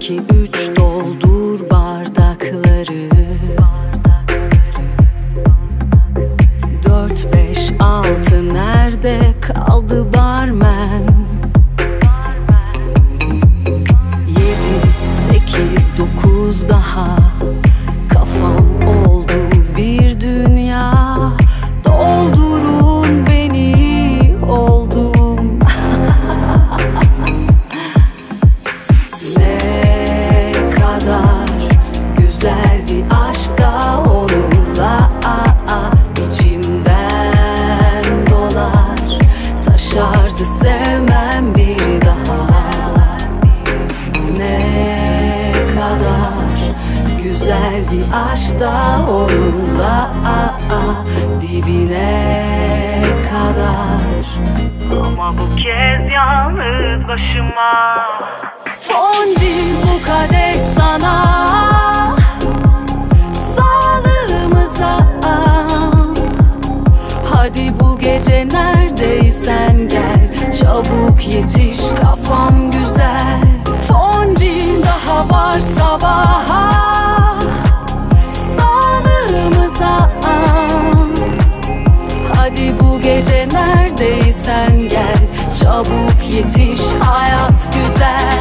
iki üç doldur bardakları. Dört beş altı nerede kaldı barmen? Yedi sekiz dokuz daha Taşardı sevmem bir daha. Ne kadar güzeldi aşkta onunla aa, aa, dibine kadar. Ama bu kez yalnız başıma. Fondip bu kadeh sana neredeysen gel. Çabuk yetiş kafam güzel. Fondip daha var sabaha. Sağlığımıza Hadi bu gece neredeysen gel. Çabuk yetiş hayat güzel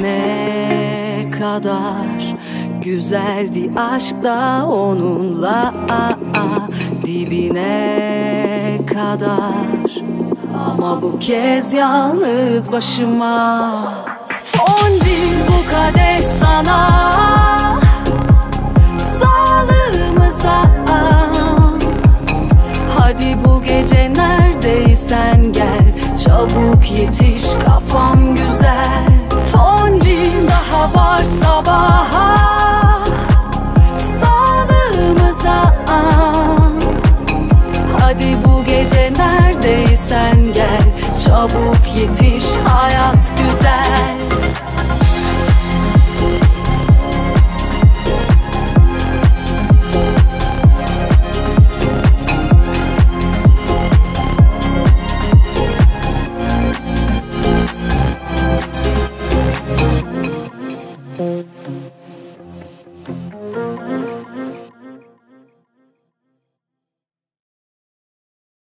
Ne kadar güzeldi aşkta onunla aa, aa, dibine kadar. Ama bu kez yalnız başıma. Fondip bu kadeh sana. Sağlığımıza Hadi bu gece neredeysen gel. Çabuk yetiş kafam neredeysen gel. Çabuk yetiş hayat güzel